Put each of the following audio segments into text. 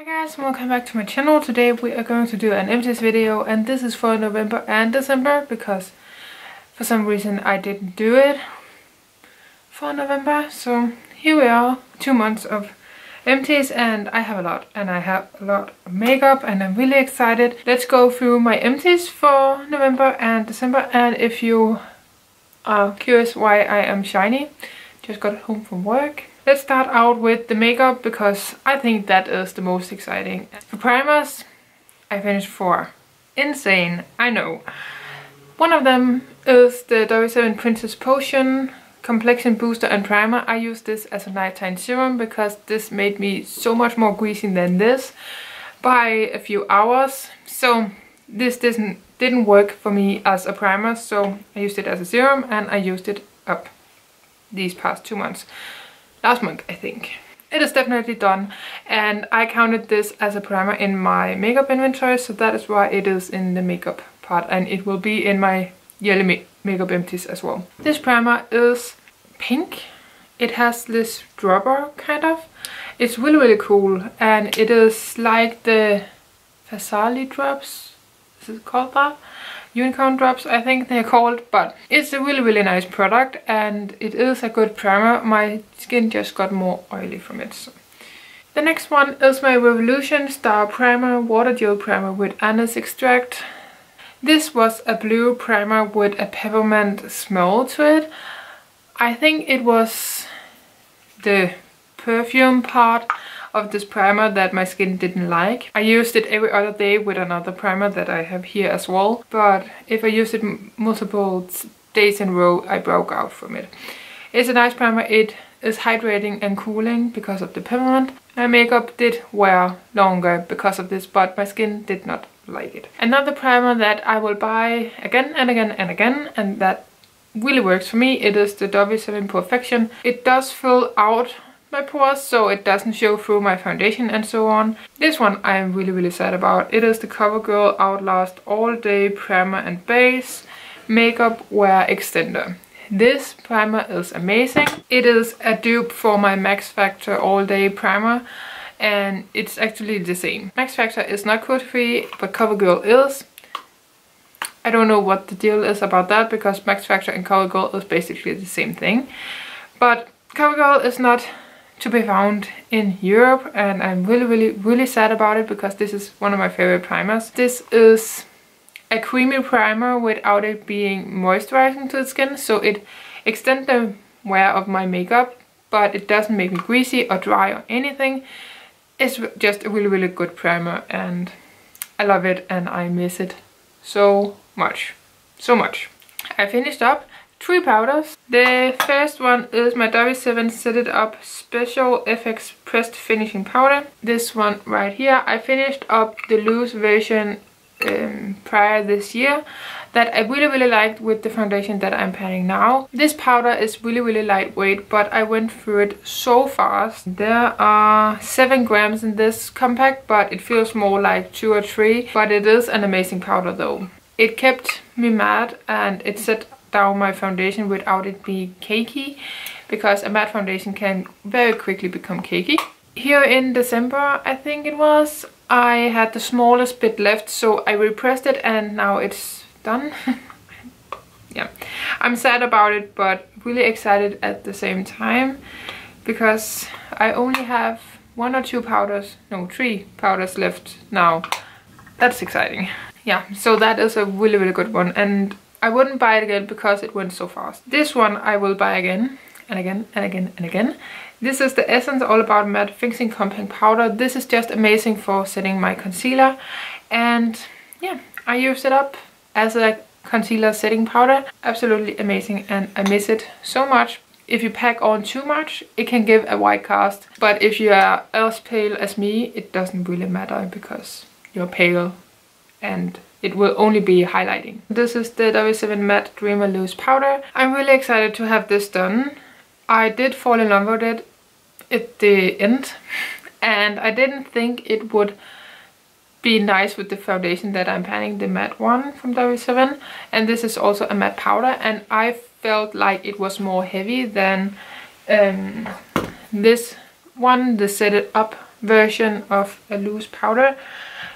Hi guys, welcome back to my channel. Today we are going to do an empties video and this is for November and December because for some reason I didn't do it for November. So here we are, two months of empties and I have a lot and I have a lot of makeup and I'm really excited. Let's go through my empties for November and December and if you are curious why I am shiny, just got home from work Let's start out with the makeup because I think that is the most exciting. For primers, I finished four. Insane, I know. One of them is the W7 Princess Potion Complexion Booster and Primer. I use this as a nighttime serum because this made me so much more greasy than this by a few hours. So this didn't, didn't work for me as a primer, so I used it as a serum and I used it up these past two months last month I think. It is definitely done and I counted this as a primer in my makeup inventory so that is why it is in the makeup part and it will be in my yearly ma makeup empties as well. This primer is pink. It has this dropper kind of. It's really really cool and it is like the Farsali drops. Is it called that? Unicorn drops I think they're called but it's a really really nice product and it is a good primer. My skin just got more oily from it so. the next one is my revolution star primer water gel primer with anise extract. This was a blue primer with a peppermint smell to it. I think it was the perfume part of this primer that my skin didn't like. I used it every other day with another primer that I have here as well. But if I used it multiple days in a row, I broke out from it. It's a nice primer. It is hydrating and cooling because of the peppermint. My makeup did wear longer because of this, but my skin did not like it. Another primer that I will buy again and again and again, and that really works for me, it is the W7 Porefection. It does fill out my pores so it doesn't show through my foundation and so on. This one I am really really sad about. It is the CoverGirl Outlast All Day Primer and Base Makeup Wear Extender. This primer is amazing. It is a dupe for my Max Factor All Day Primer and it's actually the same. Max Factor is not cruelty free but CoverGirl is. I don't know what the deal is about that because Max Factor and CoverGirl is basically the same thing. But CoverGirl is not to be found in Europe and I'm really really really sad about it because this is one of my favorite primers. This is a creamy primer without it being moisturizing to the skin so it extends the wear of my makeup but it doesn't make me greasy or dry or anything. It's just a really really good primer and I love it and I miss it so much. So much. I finished up three powders. The first one is my W7 Set It Up Special FX Pressed Finishing Powder. This one right here. I finished up the loose version um, prior this year that I really really liked with the foundation that I'm panning now. This powder is really really lightweight but I went through it so fast. There are 7 grams in this compact but it feels more like 2 or 3 but it is an amazing powder though. It kept me matte and it set down my foundation without it being cakey because a matte foundation can very quickly become cakey. Here in December, I think it was, I had the smallest bit left so I repressed it and now it's done. yeah, I'm sad about it but really excited at the same time because I only have one or two powders, no three powders left now. That's exciting. Yeah, so that is a really really good one and I wouldn't buy it again because it went so fast. This one I will buy again and again and again and again. This is the Essence All About Matte Fixing Compact Powder. This is just amazing for setting my concealer. And yeah, I used it up as a concealer setting powder. Absolutely amazing and I miss it so much. If you pack on too much, it can give a white cast. But if you are as pale as me, it doesn't really matter because you're pale and it will only be highlighting. This is the W7 Matte Dreamer Loose Powder. I'm really excited to have this done. I did fall in love with it at the end and I didn't think it would be nice with the foundation that I'm panning, the matte one from W7. And this is also a matte powder and I felt like it was more heavy than um, this one, the Set It Up version of a loose powder.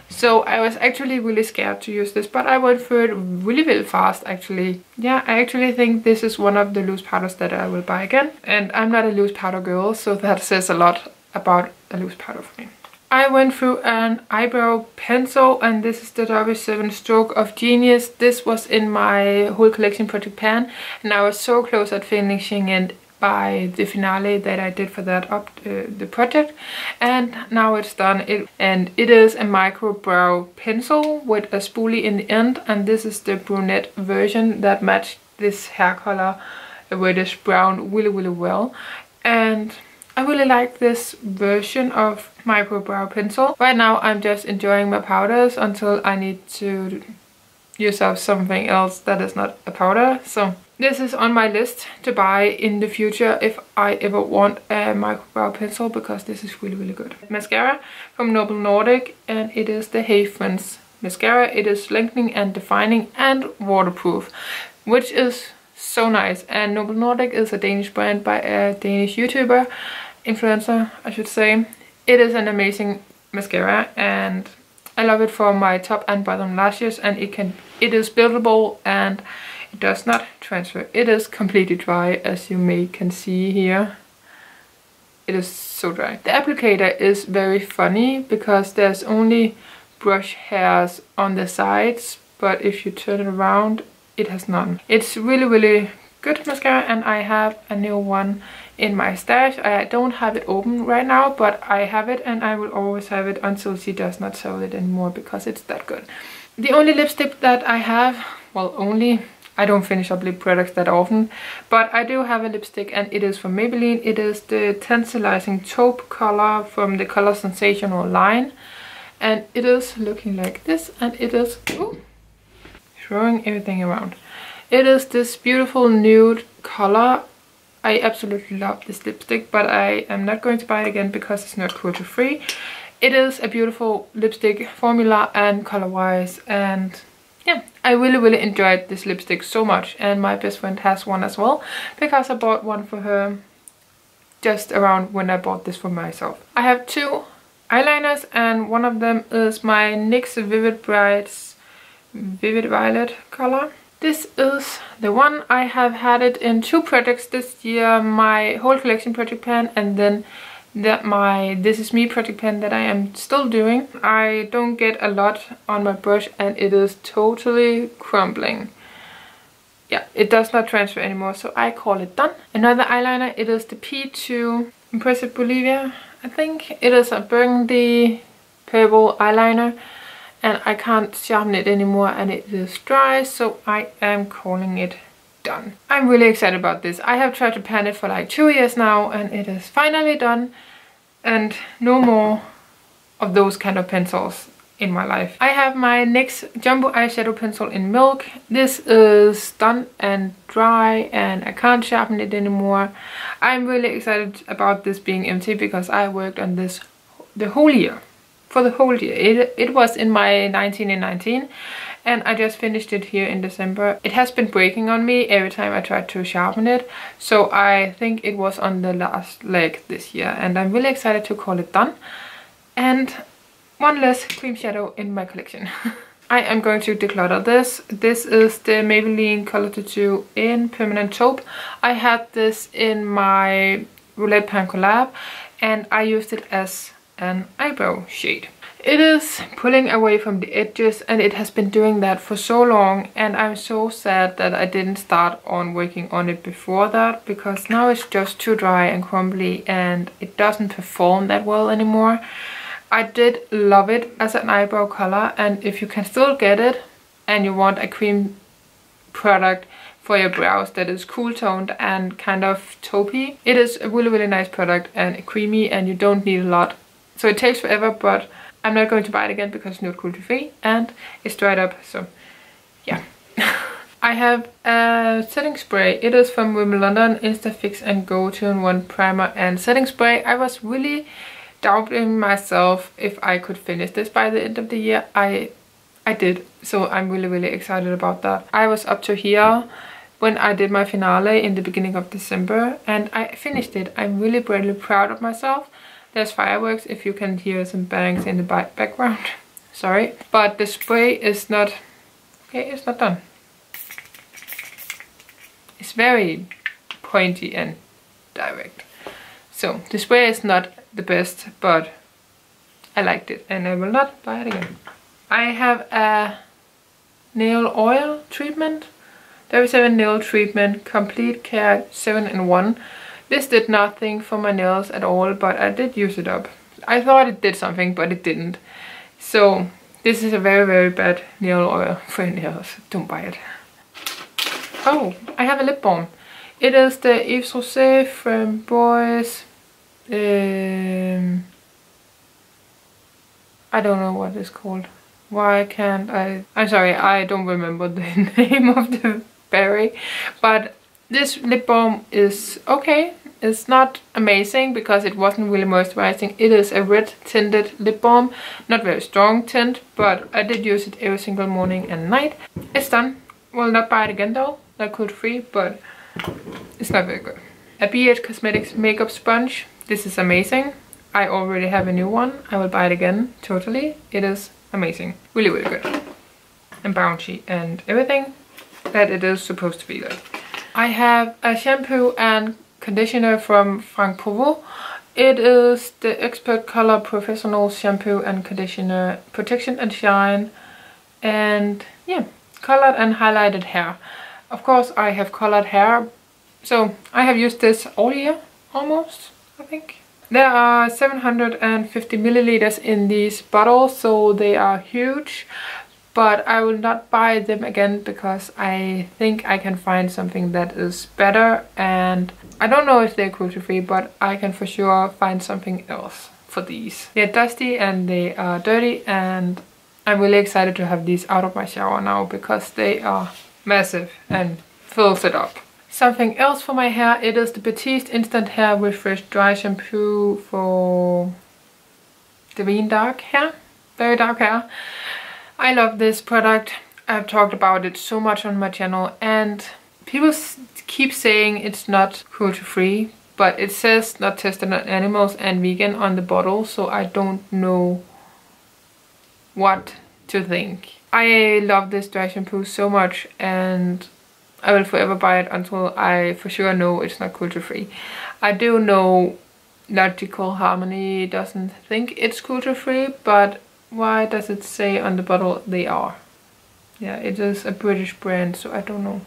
So I was actually really scared to use this, but I went through it really, really fast actually. Yeah, I actually think this is one of the loose powders that I will buy again. And I'm not a loose powder girl, so that says a lot about a loose powder for me. I went through an eyebrow pencil and this is the W7 Stroke of Genius. This was in my whole collection project pan and I was so close at finishing it by the finale that I did for that up uh, the project. And now it's done. It and it is a micro brow pencil with a spoolie in the end. And this is the brunette version that matched this hair color with this brown really really well. And I really like this version of micro brow pencil. Right now I'm just enjoying my powders until I need to use up something else that is not a powder. So this is on my list to buy in the future if I ever want a micro brow pencil because this is really really good. Mascara from Noble Nordic and it is the Hey mascara. It is lengthening and defining and waterproof which is so nice and Noble Nordic is a Danish brand by a Danish YouTuber influencer, I should say. It is an amazing mascara and I love it for my top and bottom lashes and it can it is buildable and it does not transfer. It is completely dry as you may can see here. It is so dry. The applicator is very funny because there's only brush hairs on the sides but if you turn it around it has none. It's really really good mascara and I have a new one in my stash. I don't have it open right now, but I have it and I will always have it until she does not sell it anymore because it's that good. The only lipstick that I have, well only, I don't finish up lip products that often, but I do have a lipstick and it is from Maybelline. It is the Tantalizing Taupe color from the Color Sensational line. And it is looking like this and it is ooh, throwing everything around. It is this beautiful nude color I absolutely love this lipstick, but I am not going to buy it again because it's not cruelty free. It is a beautiful lipstick formula and color-wise and yeah, I really really enjoyed this lipstick so much and my best friend has one as well because I bought one for her just around when I bought this for myself. I have two eyeliners and one of them is my NYX Vivid Brights Vivid Violet color. This is the one. I have had it in two projects this year. My whole collection project pan and then that my This Is Me project pen that I am still doing. I don't get a lot on my brush and it is totally crumbling. Yeah, it does not transfer anymore, so I call it done. Another eyeliner, it is the P2 Impressive Bolivia, I think. It is a burgundy purple eyeliner and I can't sharpen it anymore and it is dry so I am calling it done. I'm really excited about this. I have tried to pan it for like two years now and it is finally done and no more of those kind of pencils in my life. I have my NYX Jumbo Eyeshadow Pencil in Milk. This is done and dry and I can't sharpen it anymore. I'm really excited about this being empty because I worked on this the whole year for the whole year. It, it was in my 19 and 19 and I just finished it here in December. It has been breaking on me every time I tried to sharpen it. So I think it was on the last leg this year and I'm really excited to call it done. And one less cream shadow in my collection. I am going to declutter this. This is the Maybelline Color Tattoo in Permanent Taupe. I had this in my Roulette Pan collab and I used it as an eyebrow shade. It is pulling away from the edges and it has been doing that for so long and I'm so sad that I didn't start on working on it before that because now it's just too dry and crumbly and it doesn't perform that well anymore. I did love it as an eyebrow color and if you can still get it and you want a cream product for your brows that is cool toned and kind of taupey. It is a really really nice product and creamy and you don't need a lot so it takes forever, but I'm not going to buy it again because it's not cruelty free and it's dried up. So yeah. I have a setting spray. It is from Rimmel London Instafix and Go 2-in-1 Primer and Setting Spray. I was really doubting myself if I could finish this by the end of the year. I I did. So I'm really, really excited about that. I was up to here when I did my finale in the beginning of December and I finished it. I'm really, really proud of myself There's fireworks if you can hear some bangs in the background. Sorry. But the spray is not... Okay, it's not done. It's very pointy and direct. So the spray is not the best, but I liked it and I will not buy it again. I have a nail oil treatment. 37 nail treatment, complete care 7 in 1. This did nothing for my nails at all, but I did use it up. I thought it did something, but it didn't. So this is a very, very bad nail oil for nails. Don't buy it. Oh, I have a lip balm. It is the Yves Rocher Framboise. Um, I don't know what it's called. Why can't I? I'm sorry, I don't remember the name of the berry. But this lip balm is okay. It's not amazing because it wasn't really moisturizing. It is a red tinted lip balm. Not very strong tint, but I did use it every single morning and night. It's done. Will not buy it again though. Not cruelty free, but it's not very good. A BH Cosmetics makeup sponge. This is amazing. I already have a new one. I will buy it again, totally. It is amazing. Really, really good. And bouncy and everything that it is supposed to be like. I have a shampoo and conditioner from Franck Provost. It is the Expert Color Professional Shampoo and Conditioner Protection and Shine. And yeah, colored and highlighted hair. Of course I have colored hair. So I have used this all year, almost, I think. There are 750 milliliters in these bottles, so they are huge but I will not buy them again because I think I can find something that is better and I don't know if they're cruelty free but I can for sure find something else for these. They're dusty and they are dirty and I'm really excited to have these out of my shower now because they are massive and fills it up. Something else for my hair, it is the Batiste Instant Hair Refresh Dry Shampoo for Divine Dark hair, very dark hair. I love this product. I've talked about it so much on my channel and people keep saying it's not cruelty free but it says not tested on animals and vegan on the bottle so I don't know what to think. I love this dry shampoo so much and I will forever buy it until I for sure know it's not cruelty free. I do know Logical Harmony doesn't think it's cruelty free but why does it say on the bottle they are? Yeah, it is a British brand, so I don't know.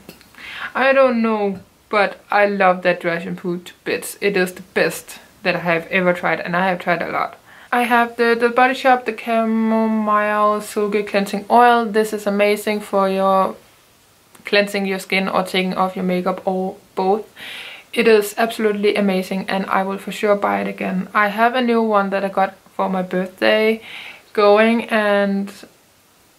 I don't know, but I love that dry shampoo to bits. It is the best that I have ever tried, and I have tried a lot. I have the, the Body Shop, the Chamomile Silky Cleansing Oil. This is amazing for your cleansing your skin or taking off your makeup or both. It is absolutely amazing and I will for sure buy it again. I have a new one that I got for my birthday going and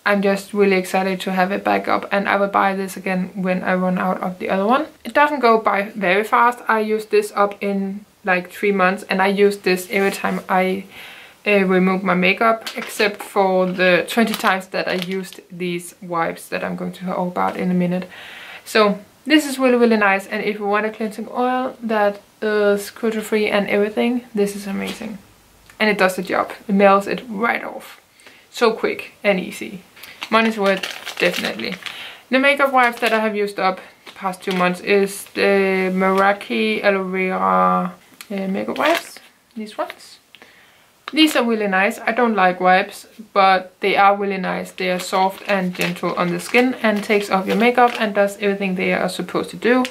I'm just really excited to have it back up and I will buy this again when I run out of the other one. It doesn't go by very fast. I use this up in like three months and I use this every time I uh, remove my makeup except for the 20 times that I used these wipes that I'm going to talk about in a minute. So this is really really nice and if you want a cleansing oil that is cruelty free and everything, this is amazing and it does the job. It melts it right off. So quick and easy. Money's worth, definitely. The makeup wipes that I have used up the past two months is the Meraki Aloe Vera uh, makeup wipes. These ones. These are really nice. I don't like wipes, but they are really nice. They are soft and gentle on the skin and takes off your makeup and does everything they are supposed to do.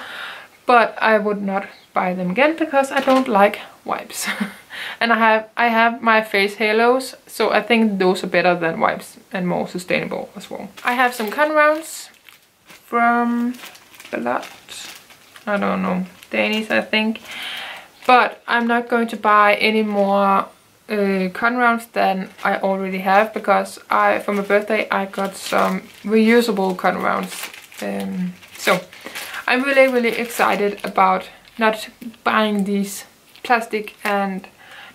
But I would not buy them again because I don't like wipes. and I have I have my face halos, so I think those are better than wipes and more sustainable as well. I have some con rounds from Blood. I don't know, Danish I think. But I'm not going to buy any more uh, rounds than I already have because I for my birthday I got some reusable con rounds. Um, so I'm really really excited about not buying these plastic and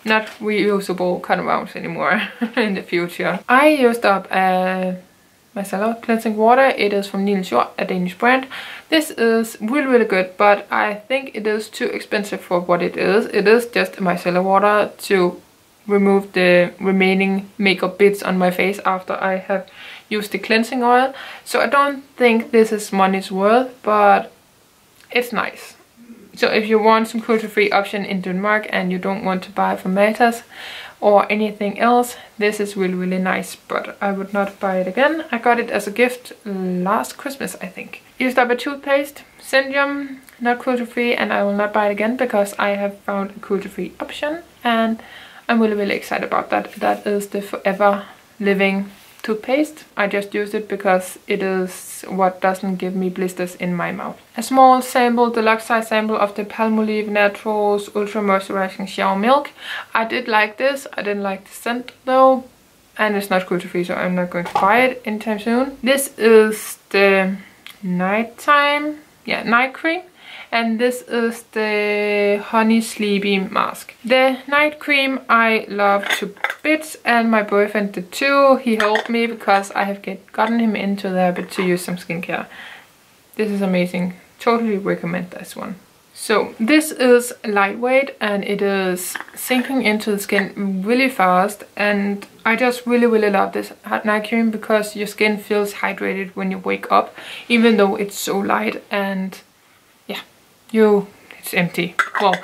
not reusable cotton anymore in the future. I used up uh, a micellar cleansing water. It is from Nilens Jord, a Danish brand. This is really really good but I think it is too expensive for what it is. It is just micellar water to remove the remaining makeup bits on my face after I have used the cleansing oil. So I don't think this is money's worth, but it's nice. So if you want some cruelty-free option in Denmark and you don't want to buy from Matas or anything else, this is really, really nice, but I would not buy it again. I got it as a gift last Christmas, I think. Used up a toothpaste, Zendium, not cruelty-free, and I will not buy it again because I have found a cruelty-free option, and I'm really, really excited about that. That is the Forever Living toothpaste. I just used it because it is what doesn't give me blisters in my mouth. A small sample, deluxe size sample of the Palmolive Naturals Ultra Moisturizing Shower Milk. I did like this. I didn't like the scent though. And it's not cruelty free so I'm not going to buy it anytime soon. This is the nighttime, yeah, night cream and this is the Honey Sleepy Mask. The night cream I love to bits and my boyfriend did too. He helped me because I have get, gotten him into the habit to use some skincare. This is amazing. Totally recommend this one. So this is lightweight and it is sinking into the skin really fast and I just really really love this night cream because your skin feels hydrated when you wake up even though it's so light and you it's empty. Well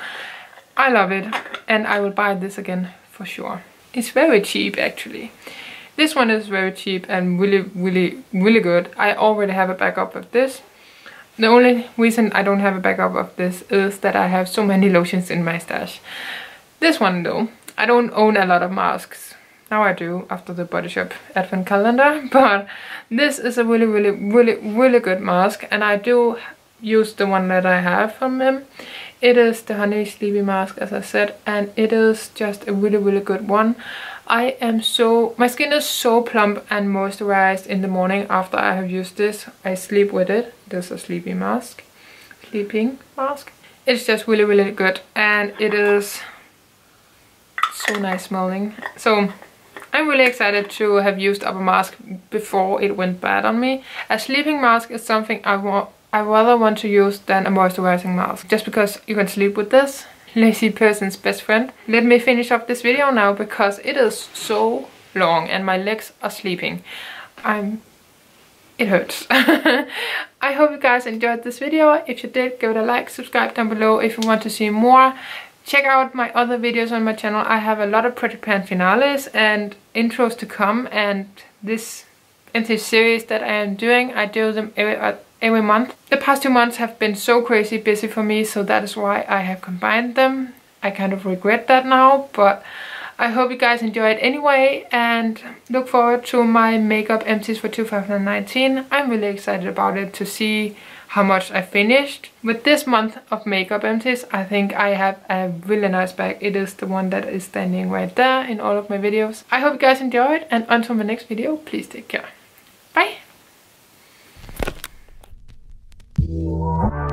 i love it and i will buy this again for sure. It's very cheap actually. This one is very cheap and really really really good. I already have a backup of this. The only reason i don't have a backup of this is that i have so many lotions in my stash. This one though i don't own a lot of masks. Now I do after the Body Shop advent calendar but this is a really really really really good mask and I do use the one that I have from him. It is the Honey Sleepy Mask as I said and it is just a really really good one. I am so, my skin is so plump and moisturized in the morning after I have used this. I sleep with it. This is a sleepy mask. Sleeping mask. It's just really really good and it is so nice smelling. So I'm really excited to have used up a mask before it went bad on me. A sleeping mask is something I want I rather want to use than a moisturizing mask. Just because you can sleep with this. Lazy person's best friend. Let me finish up this video now because it is so long and my legs are sleeping. I'm... It hurts. I hope you guys enjoyed this video. If you did, give it a like, subscribe down below if you want to see more. Check out my other videos on my channel. I have a lot of Pretty Pan finales and intros to come and this into series that I am doing. I do them every, every month. The past two months have been so crazy busy for me, so that is why I have combined them. I kind of regret that now, but I hope you guys enjoyed anyway and look forward to my makeup empties for 2019. I'm really excited about it to see how much I finished. With this month of makeup empties, I think I have a really nice bag. It is the one that is standing right there in all of my videos. I hope you guys enjoyed and until my next video, please take care. Bye!